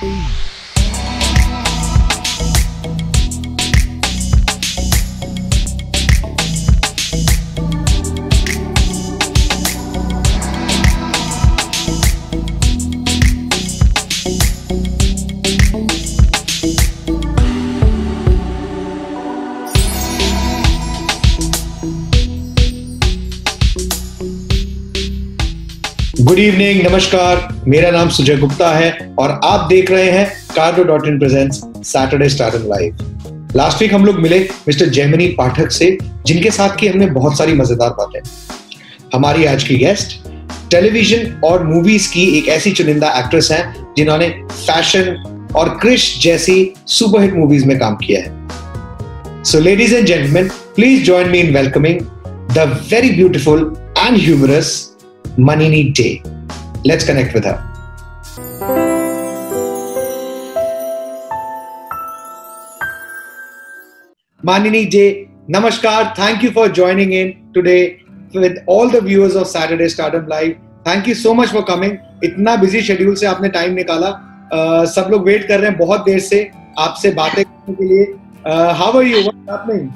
Peace. Evening नमस्कार। मेरा नाम सुजय गुप्ता है और आप देख रहे हैं Cardo dot in presents Saturday Stardom live last week हम लोग मिले मिस्टर जैमनी पाठक से, जिनके साथ की हमने बहुत सारी मज़ेदार बातें। हमारी आज की गेस्ट टेलीविज़न और मूवीज़ की एक ऐसी चुनिंदा एक्ट्रेस हैं, जिन्होंने फ़ैशन और क्रिश जैसी सुपरहिट मूवीज़ में काम किया है। So ladies and gentleman please join me in welcoming the very beautiful and humorous Manini Day. Let's connect with her. Manini Day, Namaskar. Thank you for joining in today with all the viewers of Saturday Stardom Live. Thank you so much for coming इतना busy schedule से आपने time निकाला uh, सब लोग wait कर रहे हैं बहुत देर से आपसे बातें करने के लिए how are you what's happening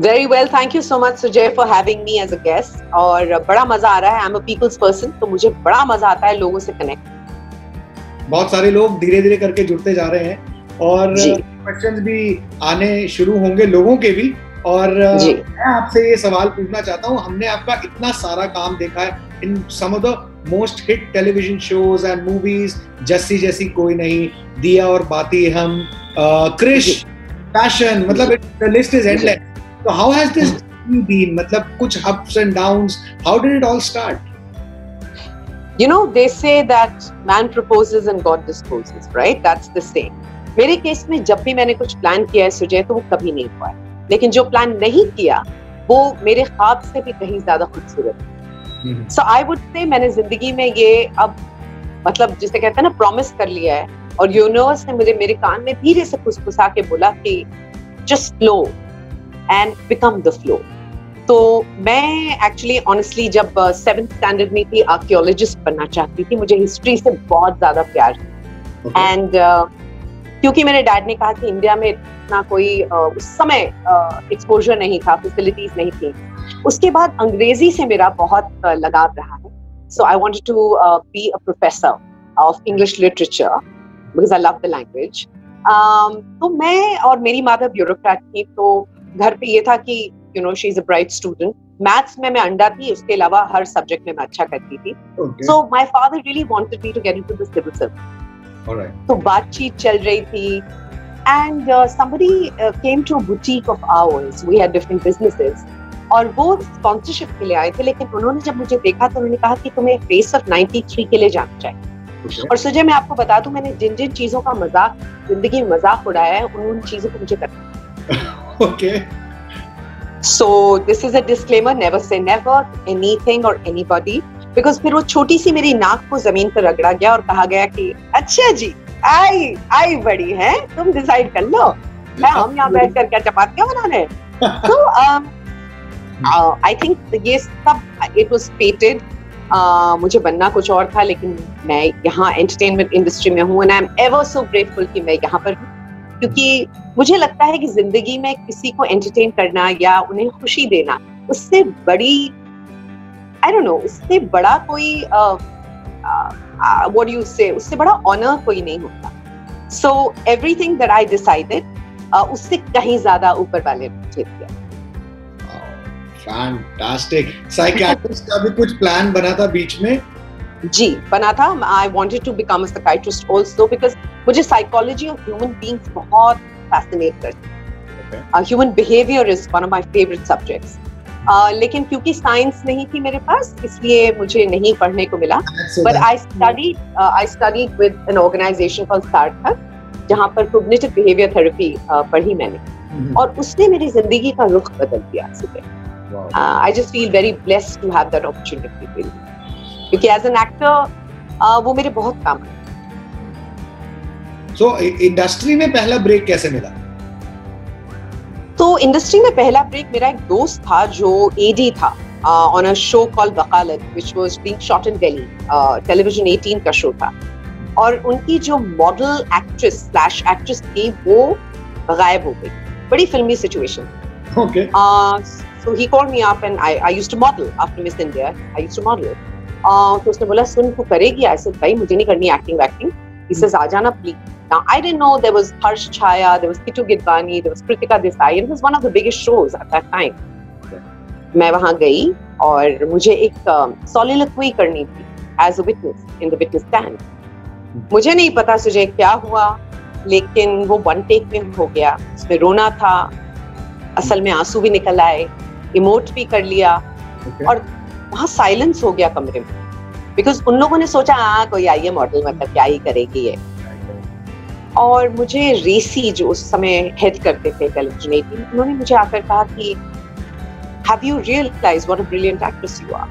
very well thank you so much Sujay for having me as a guest और बड़ा मज़ा आ रहा है. I am a people's person तो मुझे बड़ा मज़ा आता है लोगों से कनेक्ट बहुत सारे लोग धीरे धीरे करके जुड़ते जा रहे हैं और क्वेश्चंस भी आने शुरू होंगे लोगों के भी. और मैं आपसे ये सवाल पूछना चाहता हूँ हमने आपका इतना सारा काम देखा है. In some of the most hit television shows and movies Jassi जैसी कोई नहीं दिया और बाती हम क्रिश पैशन मतलब the list is endless So how has this been? मतलब कुछ ups and downs. How did it all start? You know, they say that man proposes and God disposes, right? That's the same. मेरे case में जब भी मैंने कुछ plan किया है सुजय तो वो कभी नहीं हुआ है लेकिन जो प्लान नहीं किया वो मेरे ख्वाब से भी कहीं ज़्यादा खूबसूरत सो आई वुड से मैंने ज़िंदगी में ये अब मतलब जिसे कहते हैं ना प्रॉमिस कर लिया है और यूनिवर्स ने मुझे मेरे कान में धीरे से फुसफुसा के बोला कि just flow and become the flow तो मैं एक्चुअली ऑनेस्टली जब सेवेंथ uh, स्टैंडर्ड में थी आर्कियोलॉजिस्ट बनना चाहती थी मुझे हिस्ट्री से बहुत ज़्यादा प्यार था। एंड uh, क्योंकि मेरे डैड ने कहा कि इंडिया में इतना कोई uh, उस समय एक्सपोजर uh, नहीं था फैसिलिटीज़ नहीं थी। उसके बाद अंग्रेज़ी से मेरा बहुत uh, लगाव रहा है। So I want to be a professor of English literature because I love the language तो मैं और मेरी माता ब्यूरोक्रेट थी तो घर पे ये था कि you know she is a bright student maths में मैं अंडा थी उसके अलावा हर सब्जेक्ट में मैं अच्छा करती थी. So my father really wanted me to get into the civil service तो बातचीत चल रही थी. And somebody came to boutique of ours we had different businesses और वो स्पॉन्सरशिप के लिए आए थे लेकिन उन्होंने जब मुझे देखा तो उन्होंने कहा कि तुम्हें फेस ऑफ़ 93 के लिए जाना चाहिए. Okay. और सुजय मैं आपको बता दूँ मैंने जिन जिन चीज़ों का मज़ाक ज़िंदगी में मज़ाक उड़ाया है उन उन चीज़ों को मुझे करना okay. So this is a disclaimer: never say never, anything or anybody. Because फिर वो छोटी सी मेरी नाक को ज़मीन पर रगड़ा गया और कहा गया कि अच्छा जी आई आई बड़ी है तुम डिसाइड कर लो मैं हम यहाँ बैठ कर क्या चपातियाँ बनाने तो आई थिंक ये सब इट वाज पेटेड मुझे बनना कुछ और था लेकिन मैं यहाँ एंटरटेनमेंट इंडस्ट्री में हूँ and I am ever so grateful कि मैं यहाँ पर हूँ क्योंकि मुझे लगता है कि ज़िंदगी में किसी को एंटरटेन करना या उन्हें खुशी देना उससे बड़ी आई डोंट नो उससे बड़ा कोई व्हाट यू से उससे बड़ा ऑनर कोई नहीं होता। So everything that I decided उससे कहीं ज़्यादा ऊपर वाले मुझे दिया। फैंटास्टिक साइकियाट्रिस्ट का भी कुछ प्लान बना था बीच में? जी बना था। I wanted to become a psychiatrist also because मुझे साइकोलॉजी ऑफ़ ह्यूमन बीइंग्स बहुत फैसिनेट करती है। Human behaviour is one of my favourite subjects लेकिन क्योंकि साइंस नहीं थी मेरे पास इसलिए मुझे नहीं पढ़ने को मिला। But I study I study with an organization called Saarthak जहाँ पर कोग्निटिव बिहेवियर थेरेपी पढ़ी मैंने। Mm-hmm. और उसने मेरी ज़िंदगी का रुख बदल दिया सुबह I just feel very blessed to have that opportunity क्योंकि एज एन एक्टर वो मेरे बहुत काम है सो so, इंडस्ट्री में पहला ब्रेक कैसे मिला तो इंडस्ट्री में पहला ब्रेक मेरा एक दोस्त था जो एडी था on a show called Vakalat which was being shot in Delhi television 18 का शो था और उनकी जो मॉडल एक्ट्रेस स्लैश एक्ट्रेस थी वो गायब हो गई बड़ी फिल्मी situation Okay. Uh, so he called me up and I, I used to model after Miss India. I used to model. Uh, तो उसने बोला सुन तू करेगी ऐसे भाई मुझे नहीं करनी एक्टिंग वैक्टिंग says आ जाना please Now I didn't know there was Harsh Chaya, there was Kitu Gidwani, there was Kritika Desai. It was one of the biggest shows at that time. मैं वहाँ गई और मुझे एक सोलिलोक्वी uh, करनी थी as a witness in the witness stand मुझे नहीं पता सुजय क्या हुआ लेकिन वो वन टेक में हो गया उसमें रोना था असल में आँसू भी निकल आए इमोट भी कर लिया Okay. और वहाँ साइलेंस हो गया कमरे में बिकॉज़ उन लोगों ने सोचा हाँ कोई आई है मॉडल मतलब क्या ही करेगी ये और मुझे रेसी जो उस समय हेड करते थे एटीन उन्होंने मुझे आकर कहा कि have you realise what a brilliant actress you are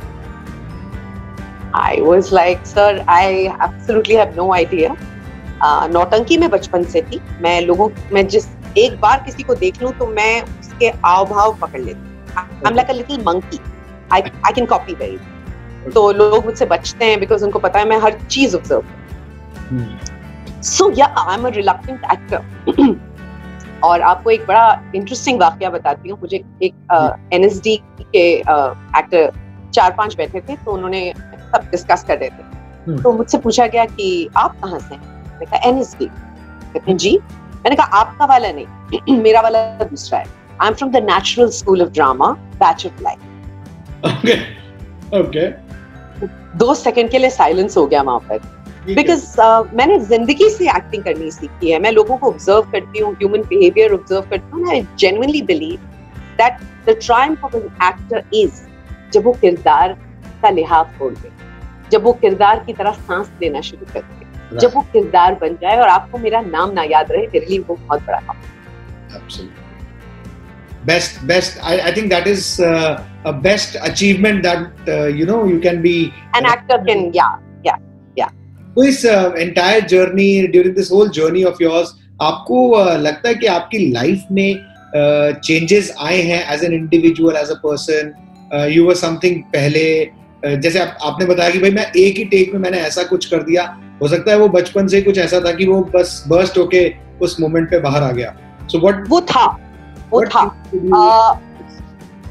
I was like sir I absolutely have no idea नौटंकी में बचपन से थी। मैं लोगों मैं जिस एक बार किसी को देख लूँ तो मैं उसके आव भाव पकड़ लेती I am like a little monkey I I can copy very तो लोग मुझसे बचते हैं बिकॉज़ उनको पता है मैं हर चीज़ ऑब्ज़र्व. सो या I am a reluctant actor और आपको एक बड़ा इंटरेस्टिंग वाक्य बताती हूँ। मुझे एक एनएसडी के एक्टर चार पाँच बैठे थे तो उन्होंने सब डिस्कस कर रहे थे। हम्म। तो मुझसे पूछा गया कि आप कहाँ से मैंने कहा एनएसडी कहते हैं जी। मैंने कहा आपका वाला नहीं मेरा वाला दूसरा है। I am from the natural school of drama batch of life Okay. Okay. दो सेकंड के लिए साइलेंस हो गया वहाँ पर. बिकॉज़ uh, मैंने ज़िंदगी से एक्टिंग करनी सीखी है मैं लोगों को ऑब्ज़र्व करती हूँ ह्यूमन बिहेवियर ऑब्ज़र्व करती हूँ I genuinely believe that the triumph of an actor is जब वो किरदार का लिहाज छोड़ दे जब वो किरदार की तरह सांस लेना शुरू कर दे जब वो किरदार बन जाए और आपको मेरा नाम ना याद रहे मेरे लिए वो बहुत बड़ा काम. Best, best. I, I think that is uh, a best achievement that uh, you know you can be. an actor can yeah तो इस entire journey during this whole journey of yours आपको uh, लगता है कि आपकी life में changes आए हैं as an individual as a person you were something पहले uh, जैसे आप, आपने बताया कि भाई मैं एक ही टेक में मैंने ऐसा कुछ कर दिया। हो सकता है वो बचपन से कुछ ऐसा था कि वो बस बर्स्ट होके उस मोमेंट पे बाहर आ गया। सो व्हाट वो था। वो था। Uh,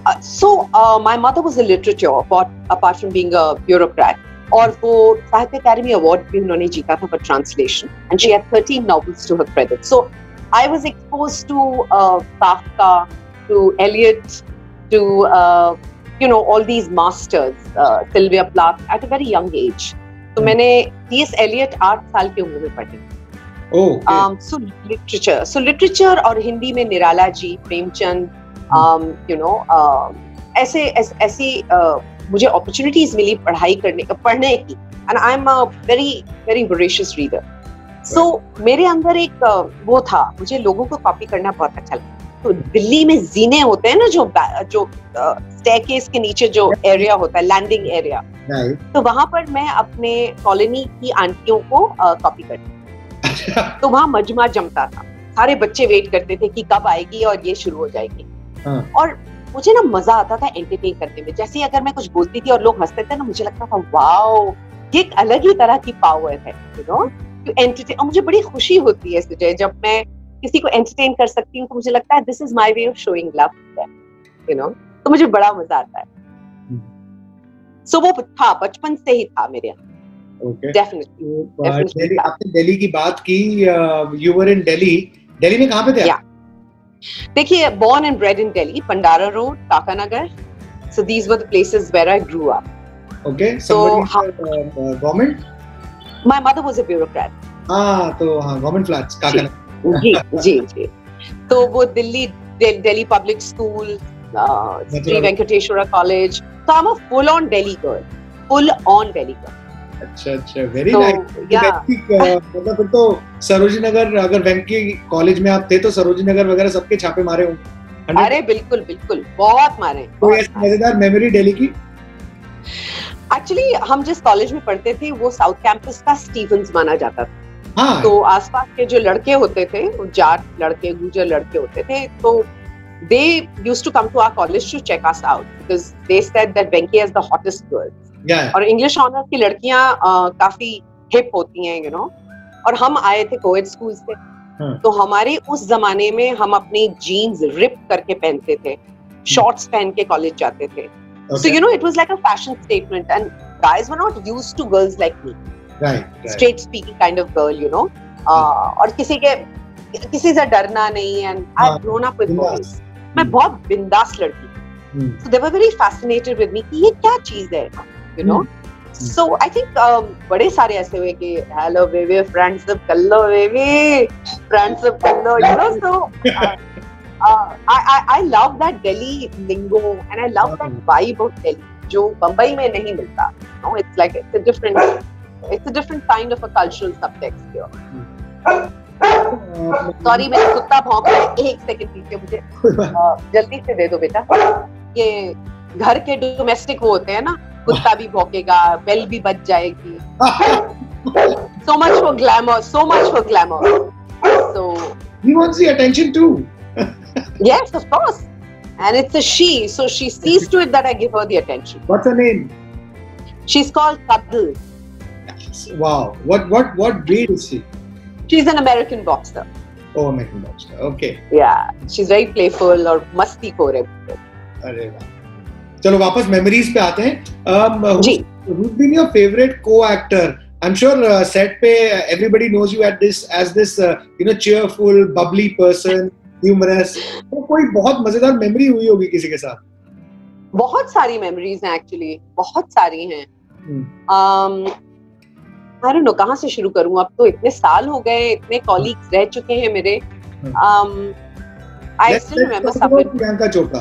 uh, so uh, my mother was a literature apart, apart from being a bureaucrat. और वो साहित्य अकेडमी अवार्ड भी उन्होंने जीता था for translation and she had 13 to her credit so I was exposed to Kafka to Eliot to you know all these masters Sylvia Plath at a very young age तो मैंने TS Elliott 8 साल की उम्र में पढ़े। सो literature सो literature और हिंदी में Nirala ji Premchand hmm. um, um, ऐसे ऐसी uh, मुझे अपॉर्चुनिटीज़ मिली पढ़ाई करने पढ़ने की and I am a very very voracious reader so मेरे अंदर एक वो था मुझे लोगों को कॉपी करना बहुत अच्छा लगता तो दिल्ली में जीने होते हैं ना जो जो स्टेकेस के नीचे जो एरिया होता है लैंडिंग एरिया तो वहाँ पर मैं अपने कॉलोनी की आंटियों को कॉपी करती तो वहाँ मजमा जमता था। सारे बच्चे वेट करते थे कि कब आएगी और ये शुरू हो जाएगी। हाँ. और मुझे ना मज़ा आता था एंटरटेन करने में। जैसे अगर मैं कुछ बोलती थी और लोग हँसते थे ना मुझे लगता था वाओ ये एक अलग ही तरह की पावर है यू नो टू एंटरटेन और मुझे बड़ी खुशी होती है सुजय जब मैं किसी को एंटरटेन कर सकती हूँ तो मुझे लगता है this is my way of showing love you know तो मुझे बड़ा मज़ा आता है। सो वो था बचपन से ही था मेरे यहाँ। Definitely Definitely. दिल्ली आपने दिल्ली की बात की you were in Delhi Delhi में कहाँ पे थे Yeah. देखिए born and bred in Delhi Pandara road Kaka Nagar so these were the places where I grew up okay so government my mother was a bureaucrat हाँ तो हाँ government flat काका जी जी जी तो वो Delhi Delhi public school Shri Venkateswara college तो I am a full on Delhi girl full on Delhi girl अच्छा अच्छा वेरी तो नाइस मतलब फिर तो सरोजी नगर अगर वेंकी कॉलेज में आप थे तो सरोजी नगर वगैरह सबके छापे मारे होंगे। अरे बिल्कुल बिल्कुल बहुत मारे कोई ऐसी मज़ेदार मेमोरी दिल्ली की? एक्चुअली हम जिस कॉलेज में पढ़ते थे वो साउथ कैंपस का माना जाता था। हाँ। तो आसपास के जो लड़के होते थे जाट लड़के गुजर लड़के होते थे तो they use to come to our college to check us out because they said that Venky has the hottest girls या और इंग्लिश ऑनर्स की लड़कियाँ काफ़ी हिप होती हैं यू नो और हम आए थे कोविड स्कूल से हाँ। तो हमारे उस जमाने में हम अपनी जीन्स रिप करके पहनते थे शॉर्ट्स पहन के कॉलेज जाते थे। So you know it was like a fashion statement and not used to girls like me. Right, right. straight speaking kind of girl you know. Uh, और किसी के किसी से डरना नहीं एंड आई हाँ, ग्रोन अप विद बॉयज़ मैं बहुत बिंदास लड़की Hmm. so they were very fascinated with me कि ये क्या चीज़ है? You know so I think बड़े सारे ऐसे हुए कि हेलो बेबी फ्रेंड्स अप कर लो बेबी फ्रेंड्स अप कर लो you know so I I love that Delhi lingo and I love that vibe of Delhi जो बंबई में नहीं मिलता no it's like it's a different it's a different kind of a cultural subject here sorry मेरा कुत्ता भौंक रहा है एक second पीछे मुझे। uh, जल्दी से दे दो बेटा। ये घर के डोमेस्टिक वो होते हैं ना कुत्ता भी भौंकेगा बेल भी बज जाएगी so much for glamour so much for glamour so he wants the attention too. yes of course and it's a she so she sees to it that i give her the attention What's her name? she's called cuddle Wow. What what what breed is she? she's an american boxer Oh, American Boxer. Okay. yeah she's very playful और मस्ती खोर है अरे वाह चलो वापस memories पे आते हैं। फेवरेट को actor I am sure set पे everybody knows you at this age this you know cheerful bubbly person humorous कोई बहुत मज़ेदार मेमोरी हुई होगी किसी के साथ? बहुत सारी मेमोरीज हैं एक्चुअली बहुत सारी हैं। Hmm. um, I don't से शुरू करूँ? अब तो इतने साल हो गए इतने कॉलीग्स रह चुके हैं मेरे। आई स्टिल रिमेम्बर सब प्रियंका चोपड़ा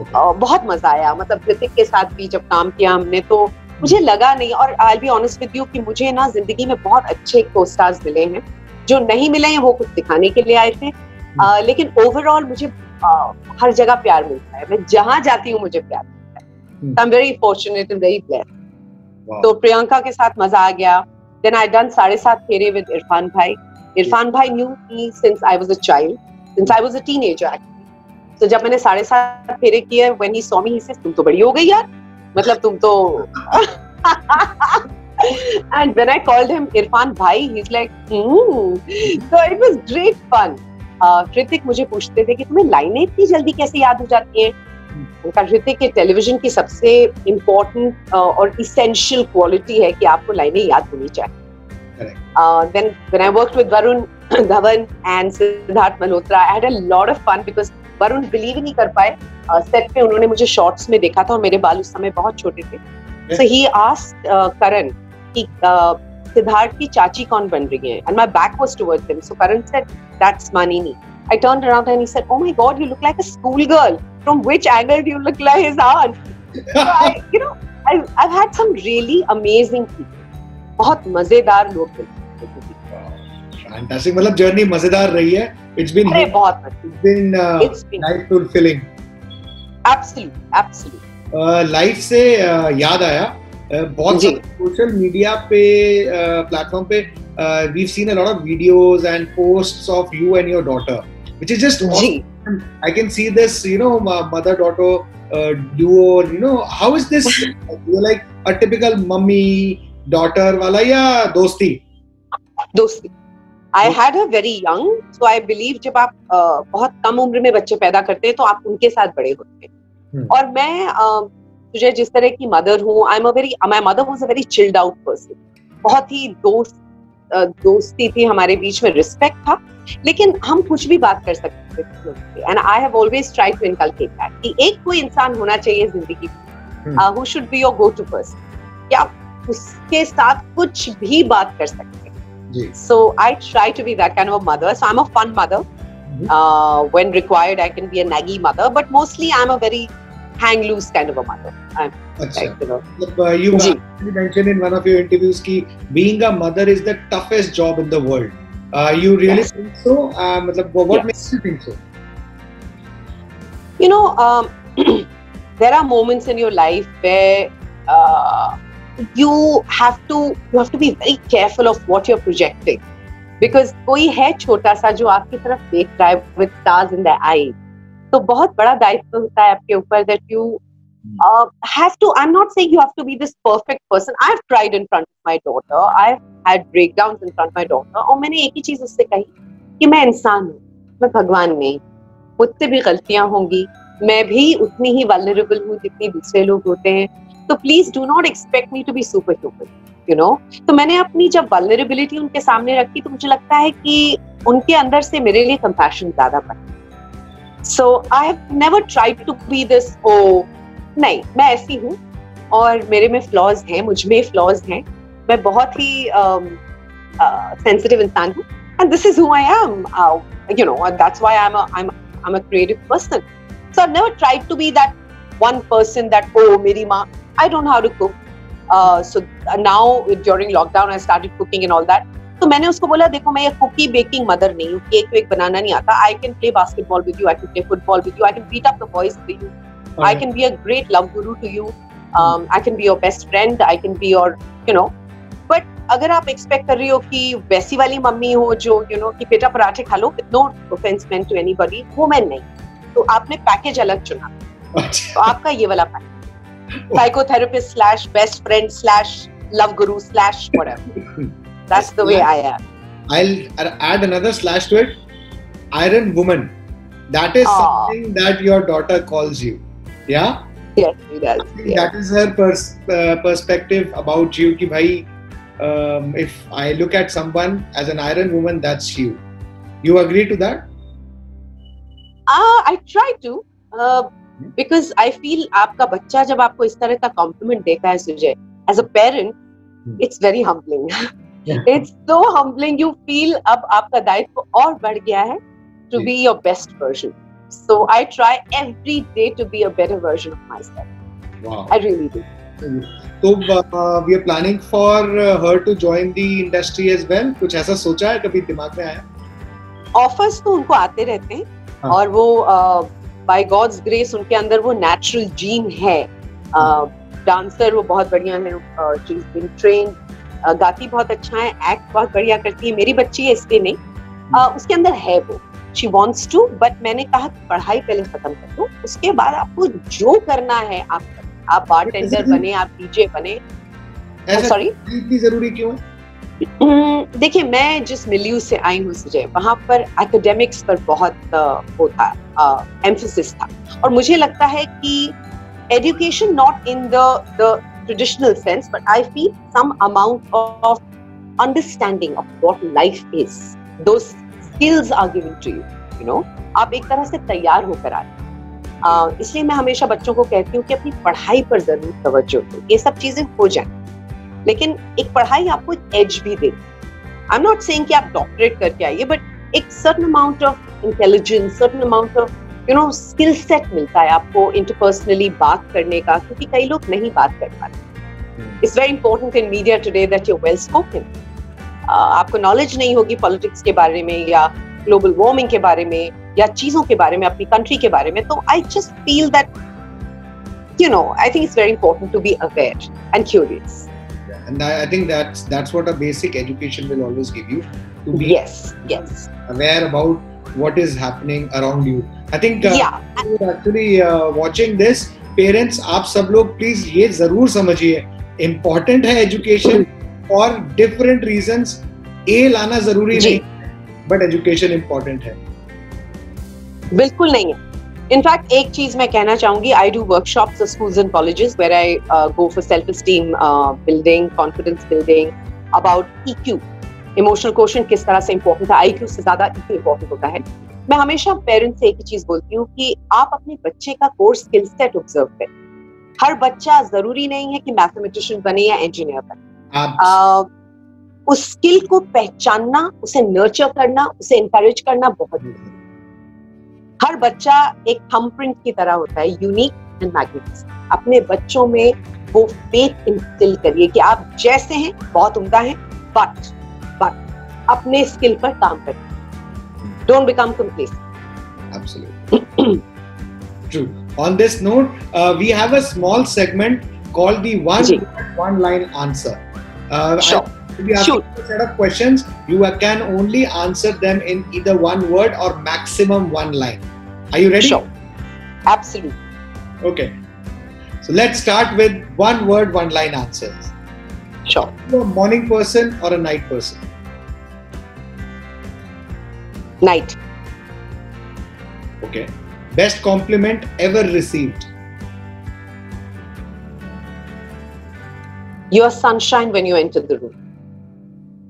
Okay. बहुत मज़ा आया। मतलब ऋतिक के साथ भी जब काम किया हमने तो मुझे लगा नहीं और I be honest with you कि मुझे ना ज़िंदगी में बहुत अच्छे को स्टार्स मिले हैं। जो नहीं मिले हैं वो कुछ दिखाने के लिए आए थे। uh, लेकिन ओवरऑल मुझे uh, हर जगह प्यार मिलता है। मैं जहाँ जाती हूँ मुझे प्यार मिलता है। I am very fortunate and very blessed तो प्रियंका के साथ मज़ा आ गया। देन आई डन साढ़े सात फेरे विद इरफान भाई। इरफान भाई knew me since I was a child since I was a teenager तो जब मैंने साढ़े सात फेरे किए when he saw me he said तुम तो बड़ी हो गई यार मतलब तुम तो and when I called him Irfan Bhai, he's like, hmm. so it was great fun. Uh, Hrithik मुझे पूछते थे कि तुम्हें लाइनें इतनी जल्दी कैसे याद हो जाती हैं उनका ऋतिक के टेलीविज़न की सबसे इम्पोर्टेंट और इसेंशियल क्वालिटी है कि आपको लाइनें याद होनी चाहिए then when I worked with Varun Dhawan and Siddharth Malhotra I had a lot of fun because Varun believe नहीं कर पाए। सेट पे उन्होंने मुझे शॉर्ट्स में देखा था और मेरे बाल उस समय बहुत छोटे थे। सो ही आस्क्ड करण कि सिद्धार्थ की चाची कौन बन रही है? And my back was towards him so Karan said that's Manini I turned around and he said, "Oh my God, you look like a schoolgirl. From which angle do you look like his aunt?" so I, you know, I, I've had some really amazing people. बहुत मज़ेदार लोग मिले fantastic मतलब journey मज़ेदार रही है। it's been अरे बहुत it's been life fulfilling absolutely absolutely life से याद आया। बहुत सोशल मीडिया पे प्लेटफॉर्म पे we seen a lot of videos and posts of you and your daughter which is just I can see this you know mother daughter duo you know how is this you like a typical mummy daughter वाला या दोस्ती दोस्ती I had a very young so I believe जब आप uh, बहुत कम उम्र में बच्चे पैदा करते हैं तो आप उनके साथ बड़े होते हैं। हम्म। और मैं uh, तुझे जिस तरह की मदर हूँ I am a very my mother was a very chilled out person बहुत ही दोस्त दोस्ती थी हमारे बीच में रिस्पेक्ट था। लेकिन हम कुछ भी बात कर सकते थे। And I have always try to inculcate that कि एक कोई इंसान होना चाहिए ज़िंदगी में। Who should be your go to person कि आप उसके साथ कुछ भी बात कर सकते हैं। So I try to be that kind of a mother. So I'm a fun mother. Mm-hmm. Uh, when required, I can be a naggy mother, but mostly I'm a very hang loose kind of a mother. I'm like, you know. Uh, you mentioned in one of your interviews that being a mother is the toughest job in the world. Uh, you really yes. think so? Uh, what yes. makes you think so? You know, um, there are moments in your life where uh, you have to you have to be very careful of what you're projecting because कोई है छोटा सा जो आपकी तरफ़ देख रहा है with stars in the eye तो बहुत बड़ा दायित्व होता है आपके ऊपर that you have to I am not saying you have to be this perfect person I have tried in front of my daughter I had breakdowns in front my daughter और मैंने एक ही चीज़ उससे कही कि मैं इंसान हूँ मैं भगवान नहीं मुझसे भी गलतियाँ होंगी। मैं भी उतनी ही वालेबल हूँ जितनी दूसरे लोग होते हैं। तो please do not expect me to be super human you know तो मैंने अपनी जब वल्नरेबिलिटी उनके सामने रखी तो मुझे लगता है कि उनके अंदर से मेरे लिए कंपैशन ज़्यादा बना so I have never tried to be this oh नहीं मैं ऐसी हूँ और मेरे में फ्लॉज हैं मुझमें फ्लॉज हैं मैं बहुत ही सेंसिटिव um, uh, इंसान हूँ and this is who I am. Uh, you know, and that's why I'm a I'm I'm a creative person. So I've never tried to be that one person that oh, meri ma, I don't know how to cook. Uh, so now during lockdown I started cooking and all that. तो मैंने उसको बोला देखो मैं ये cookie baking mother नहीं हूँ cake वेक बनाना नहीं आता I can play basketball with you I can play football with you I can beat up the boys with you I can be a great love guru to you. Um, I can be your best friend. I can be your, you know. But अगर आप expect कर रही हो कि वैसी वाली mummy हो जो यू नो कि बेटा पराठे खा लो no offence meant to anybody वो मैं नहीं तो आपने पैकेज अलग चुना तो आपका ये वाला package psychotherapist slash best friend slash love guru slash whatever. That's the way I am. I'll add another slash to it. Iron woman. That is Aww. something that your daughter calls you. Yeah. Yes, she does. Yeah. That is her pers- uh, perspective about you. Ki bhai, um, if I look at someone as an iron woman, that's you. You agree to that? Uh, I try to. Uh, because I feel आपका बच्चा जब आपको इस तरह का compliment देता है Sujay as a parent it's very humbling it's so humbling you feel अब आपका दायित्व और बढ़ गया है to be your best version so I try every day to be a version of myself I really do तो we are planning for her to join the industry as well कुछ ऐसा सोचा है कभी दिमाग में आया? ऑफर्स तो उनको आते रहते हैं। हाँ। और वो uh, बाय गॉड्स ग्रेस उनके अंदर वो नेचुरल जीन है। डांसर वो बहुत बढ़िया है शी इज़ बीन ट्रेन गाती बहुत अच्छा है एक्ट बहुत बढ़िया करती है। मेरी बच्ची है इसलिए नहीं। uh, उसके अंदर है वो। शी वॉन्ट्स टू बट मैंने कहा पढ़ाई पहले खत्म कर दो। उसके बाद आपको जो करना है आप आप बार टेंडर बने आप डीजे बने। सॉरी इतनी ज़रूरी क्यों देखिए, मैं जिस मिल्यू से आई हूँ सुजय वहाँ पर एकेडमिक्स पर बहुत वो था एम्फोसिस था। और मुझे लगता है कि education not in the the traditional sense but I feel some amount of understanding of what life is those skills are giving to you you know आप एक तरह से तैयार होकर आ रहे इसलिए मैं हमेशा बच्चों को कहती हूँ कि अपनी पढ़ाई पर ज़रूर तवज्जो दो। ये सब चीज़ें हो जाए। लेकिन एक पढ़ाई आपको एज भी दे। आई एम नॉट सेइंग कि आप डॉक्टरेट करके आइए बट एक certain amount of intelligence certain amount of you know skill set मिलता है आपको इंटरपर्सनली बात करने का क्योंकि कई लोग नहीं बात कर पाते। It's very important in media today that you well spoken आपको नॉलेज नहीं होगी पॉलिटिक्स के बारे में या ग्लोबल वार्मिंग के बारे में या चीज़ों के बारे में अपनी कंट्री के बारे में तो I just feel that you know I think it's very important to be aware and yeah, and I, I think that's that's what a basic education will always give you to be yes yes aware about what is happening around you i think uh, yeah actually uh, watching this parents आप सब लोग please ये जरूर समझिए important है education और different reasons ए लाना जरूरी नहीं बट एजुकेशन इंपॉर्टेंट है बिल्कुल नहीं है in fact एक चीज़ मैं कहना चाहूँगी I do workshop schools and colleges where I go for self esteem building confidence building about EQ emotional question किस तरह से इंपॉर्टेंट है? आईक्यू से ज़्यादा ईक्यू इंपॉर्टेंट होता है। मैं हमेशा पेरेंट्स से एक ही चीज़ बोलती हूँ कि आप अपने बच्चे का कोर्स स्किल सेट ऑब्ज़र्व करें। हर बच्चा ज़रूरी नहीं है कि मैथमेटिशियन बने या इंजीनियर बने। उस स्किल को पहचानना उसे नर्चर करना उसे इंकरेज करना बहुत ज़रूरी हर बच्चा एक थंबप्रिंट की तरह होता है यूनिक एंड मैग्निफिसेंट अपने बच्चों में वो फेथ इंस्टिल करिए कि आप जैसे हैं बहुत उम्दा हैं बट बट अपने स्किल पर काम करें don't become complacent Absolutely. True. On this note, uh, we have a small segment called the one Ji. one line answer. Uh, Sure. I will be asking a set of questions. You can only answer them in either one word or maximum one line. Are you ready? Sure. Absolutely. Okay. So let's start with one word, one line answers. Sure. You a morning person or a night person? Night. Okay. Best compliment ever received? You're sunshine when you enter the room.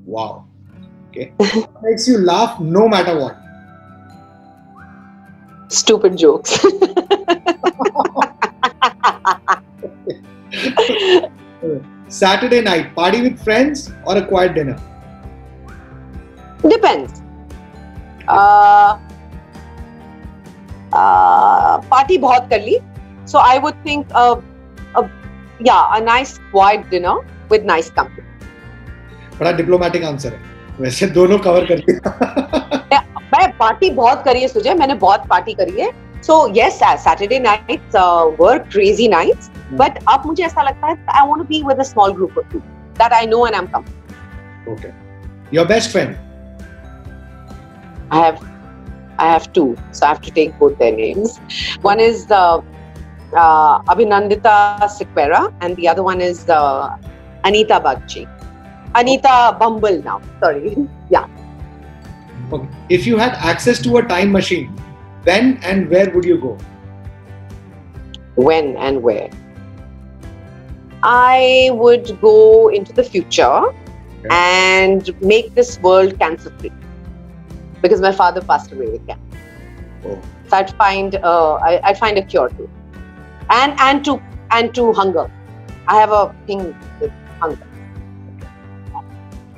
Wow. Okay. Makes you laugh no matter what? Stupid jokes. Saturday night, party with friends or a quiet dinner? Depends. Uh, uh, party बहुत कर ली. So I would think, uh, a, yeah, a nice quiet dinner with nice company. बड़ा diplomatic answer है वैसे दोनों cover कर दिया मैं पार्टी बहुत करी है सुजय मैंने बहुत पार्टी करी है so yes Saturday nights were crazy nights but अब मुझे ऐसा लगता है I want to be with a small group of people that I know and I am come okay your best friend I have I have two, so I have to take both their names. One is uh, uh, Abhinandita Sikwera, and the other one is uh, Anita Bagchi. Anita Bumble now. Sorry. Yeah. Okay. if you had access to a time machine when and where would you go When and where? I would go into the future and make this world cancer free because my father passed away with cancer. Oh. So I'd find uh, I, I'd find a cure to it. and and to and to hunger. I have a thing with hunger.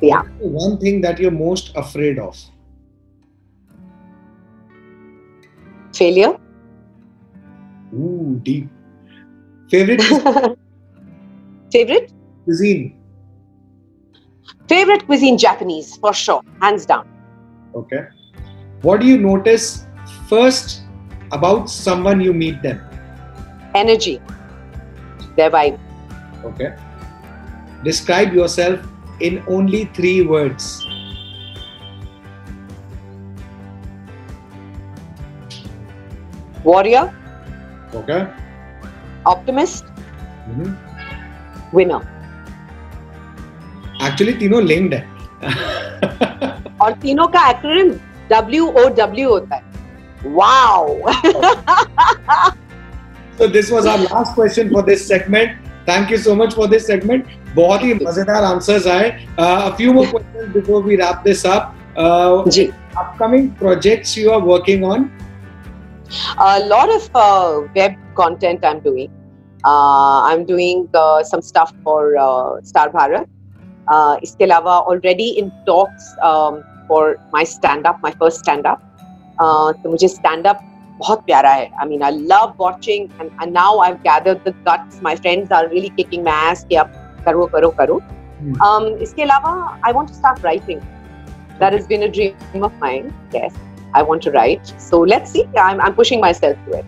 Yeah. one thing that you're most afraid of Failure. ooh deep favorite Favorite? cuisine Favorite cuisine Japanese for sure, hands down. okay what do you notice first about someone you meet them Energy. Their vibe. okay describe yourself in only three words warrior? Okay. Optimist? Mm-hmm. Actually तीनों linked है और तीनों का acronym W O W होता है। Wow so this was our last question for this segment thank you so much for this segment बहुत ही मज़ेदार आंसर्स आए। A few more questions before we wrap this up ji. Upcoming projects you are working on a lot of uh, web content I'm doing. Uh, I'm doing uh, some stuff for uh, Star Bharat. Uh, इसके अलावा already in talks um, for my stand up, my first stand up. Uh, तो मुझे stand up बहुत प्यारा है. I mean, I love watching and, and now I've gathered the guts. My friends are really kicking my ass कि अब करो करो करो. Hmm. Um, इसके अलावा I want to start writing. That has been a dream of mine. Yes. I want to write. So let's see. I'm, I'm pushing myself to it.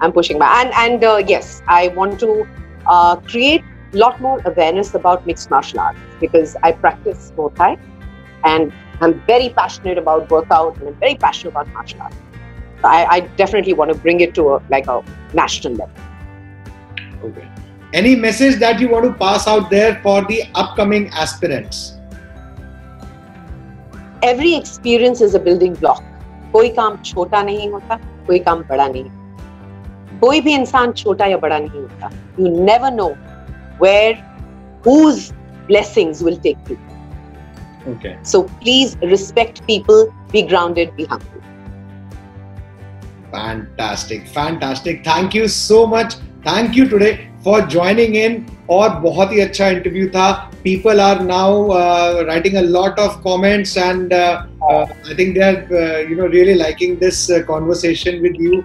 I'm pushing my and and uh, yes, I want to uh, create a lot more awareness about mixed martial arts because I practice Muay Thai and I'm very passionate about workout and I'm very passionate about martial arts. So I, I definitely want to bring it to a, like a national level. Okay. Any message that you want to pass out there for the upcoming aspirants? Every experience is a building block. कोई काम छोटा नहीं होता कोई काम बड़ा नहीं कोई भी इंसान छोटा या बड़ा नहीं होता। You never know where who's so please respect people be grounded be हम fantastic fantastic thank you so much thank you today for joining in. और बहुत ही अच्छा इंटरव्यू था people are now writing a lot of comments and I think they are you know really liking this conversation with you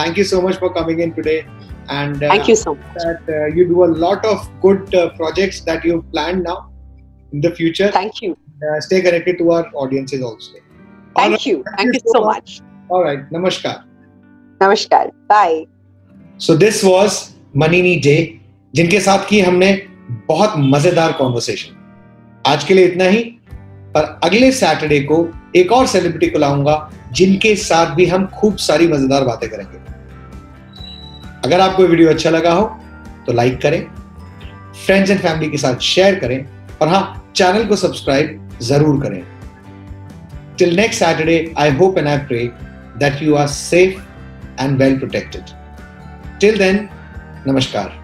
thank you so much for coming in today and uh, thank you so much that uh, you do a lot of good uh, projects that you've planned now in the future thank you uh, stay connected to our audiences also. Thank right. you. Thank, Thank you so much. much. All right. Namaskar. Namaskar. Bye. So this was Manini Day, जिनके साथ की हमने बहुत मज़ेदार conversation आज के लिए इतना ही पर अगले सैटरडे को एक और सेलिब्रिटी को लाऊँगा जिनके साथ भी हम खूब सारी मज़ेदार बातें करेंगे। अगर आपको वीडियो अच्छा लगा हो तो लाइक करें फ्रेंड्स एंड फैमिली के साथ शेयर करें और हाँ चैनल को सब्सक्राइब ज़रूर करें। Till next Saturday I hope and I pray that you are safe and well protected till then नमस्कार